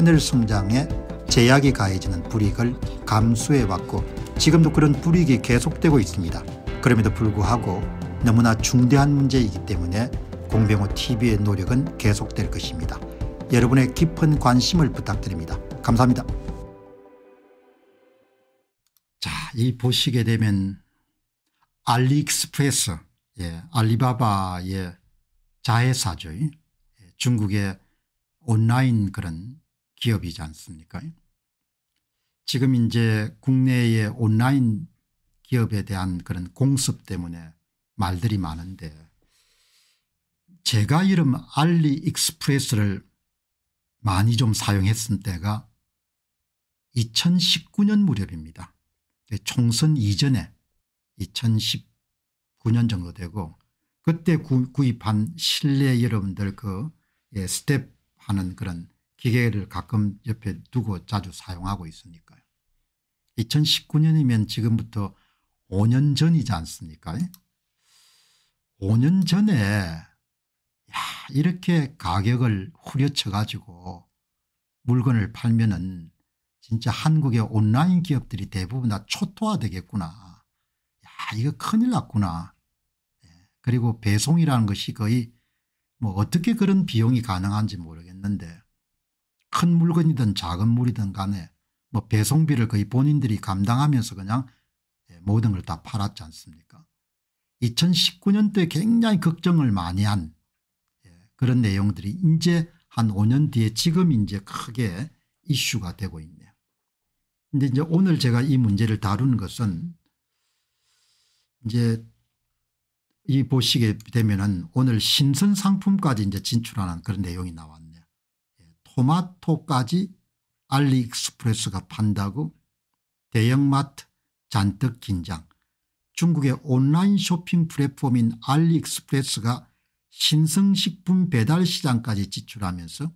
채널 성장에 제약이 가해지는 불이익을 감수해왔고 지금도 그런 불이익이 계속되고 있습니다. 그럼에도 불구하고 너무나 중대한 문제이기 때문에 공병호TV의 노력은 계속될 것입니다. 여러분의 깊은 관심을 부탁드립니다. 감사합니다. 자, 이 보시게 되면 알리익스프레스, 예, 알리바바의 자회사죠. 예, 중국의 온라인 그런 기업이지 않습니까? 지금 이제 국내의 온라인 기업에 대한 그런 공습 때문에 말들이 많은데 제가 이름 알리익스프레스를 많이 좀 사용했을 때가 2019년 무렵입니다. 총선 이전에 2019년 정도 되고 그때 구, 입한 실내 여러분들 그 예, 스텝 하는 그런 기계를 가끔 옆에 두고 자주 사용하고 있으니까요. 2019년이면 지금부터 5년 전이지 않습니까 5년 전에 야 이렇게 가격을 후려쳐 가지고 물건을 팔면 은 진짜 한국의 온라인 기업들이 대부분 다 초토화 되겠구나. 야 이거 큰일 났구나. 예, 그리고 배송이라는 것이 거의 뭐 어떻게 그런 비용이 가능한지 모르겠는데 큰 물건이든 작은 물이든 간에 뭐 배송비를 거의 본인들이 감당하면서 그냥 예, 모든 걸 다 팔았지 않습니까 2019년 때 굉장히 걱정을 많이 한 예, 그런 내용들이 이제 한 5년 뒤에 지금 이제 크게 이슈가 되고 있네요. 근데 이제 오늘 제가 이 문제를 다루는 것은 이제 이 보시게 되면은 오늘 신선 상품까지 이제 진출하는 그런 내용이 나왔네요. 토마토까지 알리익스프레스가 판다고 대형마트 잔뜩 긴장 중국의 온라인 쇼핑 플랫폼인 알리익스프레스가 신선식품 배달 시장까지 진출하면서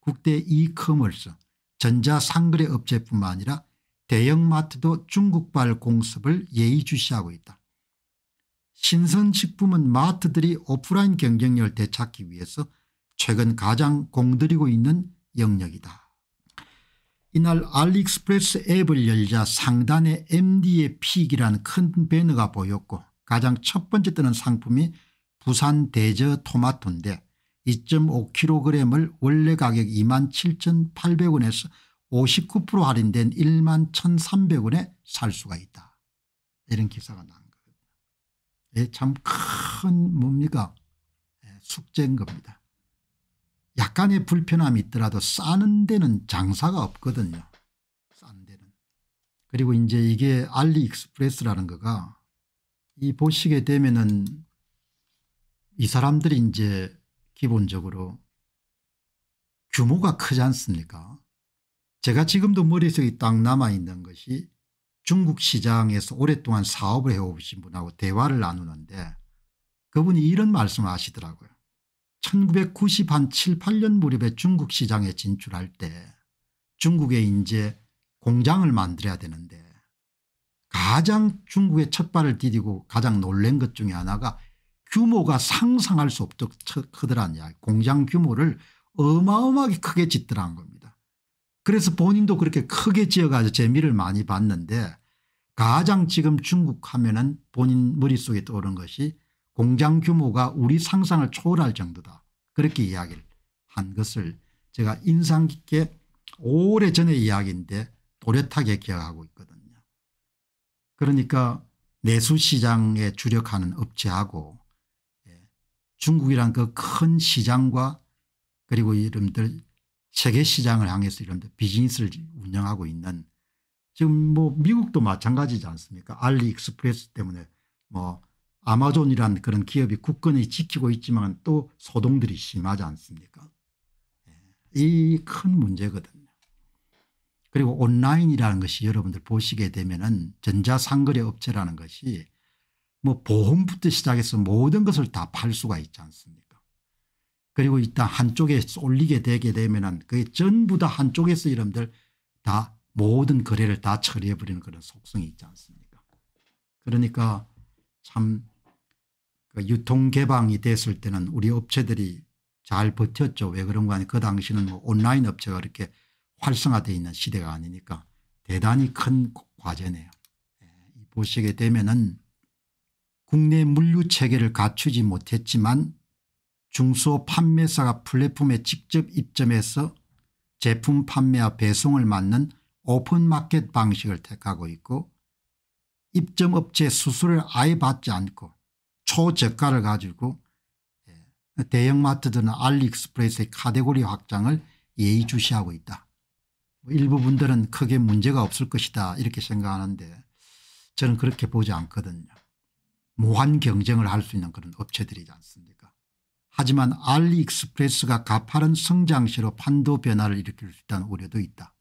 국내 이커머스 전자상거래 업체뿐만 아니라 대형마트도 중국발 공습을 예의주시하고 있다. 신선식품은 마트들이 오프라인 경쟁력을 되찾기 위해서 최근 가장 공들이고 있는 영역이다. 이날 알리익스프레스 앱을 열자 상단에 MD의 pick이라는 큰 배너가 보였고 가장 첫 번째 뜨는 상품이 부산 대저 토마토인데 2.5kg을 원래 가격 27,800원에서 59% 할인된 11,300원에 살 수가 있다. 이런 기사가 나온 거거든요. 참 큰 뭡니까 숙제인 겁니다. 약간의 불편함이 있더라도 싸는 데는 장사가 없거든요. 싼 데는. 그리고 이제 이게 알리익스프레스라는 거가 이 보시게 되면은 이 사람들이 이제 기본적으로 규모가 크지 않습니까 제가 지금도 머릿속에 딱 남아있는 것이 중국 시장에서 오랫동안 사업을 해오신 분하고 대화를 나누는데 그분이 이런 말씀을 하시더라고요. 1990 한 7, 8년 무렵에 중국 시장에 진출할 때 중국에 이제 공장을 만들어야 되는데 가장 중국에 첫 발을 디디고 가장 놀란 것 중에 하나가 규모가 상상할 수 없도록 크더란 이야기 공장 규모를 어마어마하게 크게 짓더라는 겁니다. 그래서 본인도 그렇게 크게 지어가지고 재미를 많이 봤는데 가장 지금 중국 하면은 본인 머릿속에 떠오르는 것이 공장 규모가 우리 상상을 초월할 정도다. 그렇게 이야기를 한 것을 제가 인상 깊게 오래전의 이야기인데 또렷하게 기억하고 있거든요. 그러니까 내수시장에 주력하는 업체하고 예, 중국이란 그 큰 시장과 그리고 이름들 세계시장을 향해서 이런들 비즈니스를 운영하고 있는 지금 뭐 미국도 마찬가지지 않습니까 알리익스프레스 때문에 뭐 아마존이란 그런 기업이 국권이 지키고 있지만 또 소동들이 심하지 않습니까? 예, 이큰 문제거든요. 그리고 온라인이라는 것이 여러분들 보시게 되면 은 전자상거래 업체라는 것이 뭐 보험부터 시작해서 모든 것을 다 팔 수가 있지 않습니까? 그리고 일단 한쪽에 쏠리게 되게 되면 은 그게 전부 다 한쪽에서 여러분들 다 모든 거래를 다 처리해버리는 그런 속성이 있지 않습니까? 그러니까 참 그 유통 개방이 됐을 때는 우리 업체들이 잘 버텼죠. 왜 그런가 하니 그 당시는 뭐 온라인 업체가 그렇게 활성화되어 있는 시대가 아니니까 대단히 큰 과제네요. 예, 보시게 되면은 국내 물류 체계를 갖추지 못했지만 중소 판매사가 플랫폼에 직접 입점해서 제품 판매와 배송을 맡는 오픈마켓 방식을 택하고 있고 입점업체 수수료를 아예 받지 않고 초저가를 가지고 예, 대형마트들은 알리익스프레스의 카테고리 확장을 예의주시하고 있다. 뭐 일부 분들은 크게 문제가 없을 것이다 이렇게 생각하는데 저는 그렇게 보지 않거든요. 무한 경쟁을 할 수 있는 그런 업체들이지 않습니까 하지만 알리익스프레스가 가파른 성장시로 판도 변화를 일으킬 수 있다는 우려도 있다.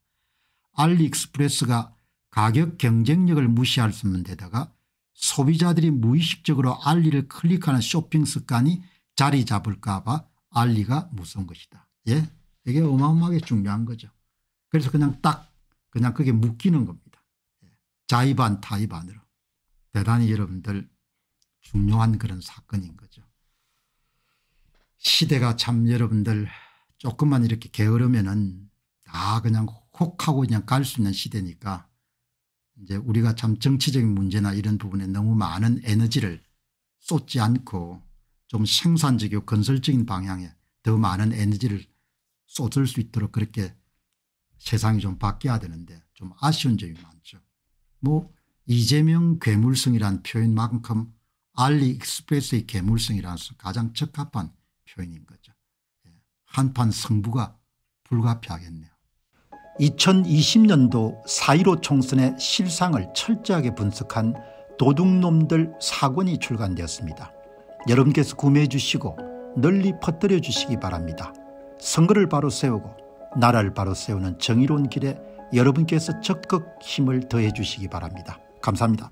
알리익스프레스가 가격 경쟁력을 무시할 수 없는 데다가 소비자들이 무의식적으로 알리를 클릭하는 쇼핑 습관이 자리 잡을까 봐 알리가 무서운 것이다. 예, 이게 어마어마하게 중요한 거죠. 그래서 그냥 딱 그냥 그게 묶이는 겁니다. 예. 자의반 타의반으로. 대단히 여러분들 중요한 그런 사건인 거죠. 시대가 참 여러분들 조금만 이렇게 게으르면은 다 그냥 혹하고 그냥 갈 수 있는 시대니까 이제 우리가 참 정치적인 문제나 이런 부분에 너무 많은 에너지를 쏟지 않고 좀 생산적이고 건설적인 방향에 더 많은 에너지를 쏟을 수 있도록 그렇게 세상이 좀 바뀌어야 되는데 좀 아쉬운 점이 많죠. 뭐 이재명 괴물성이란 표현만큼 알리익스프레스의 괴물성이라는 가장 적합한 표현인 거죠. 예. 한판 승부가 불가피하겠네요. 2020년도 4.15 총선의 실상을 철저하게 분석한 도둑놈들 사권이 출간되었습니다. 여러분께서 구매해 주시고 널리 퍼뜨려 주시기 바랍니다. 선거를 바로 세우고 나라를 바로 세우는 정의로운 길에 여러분께서 적극 힘을 더해 주시기 바랍니다. 감사합니다.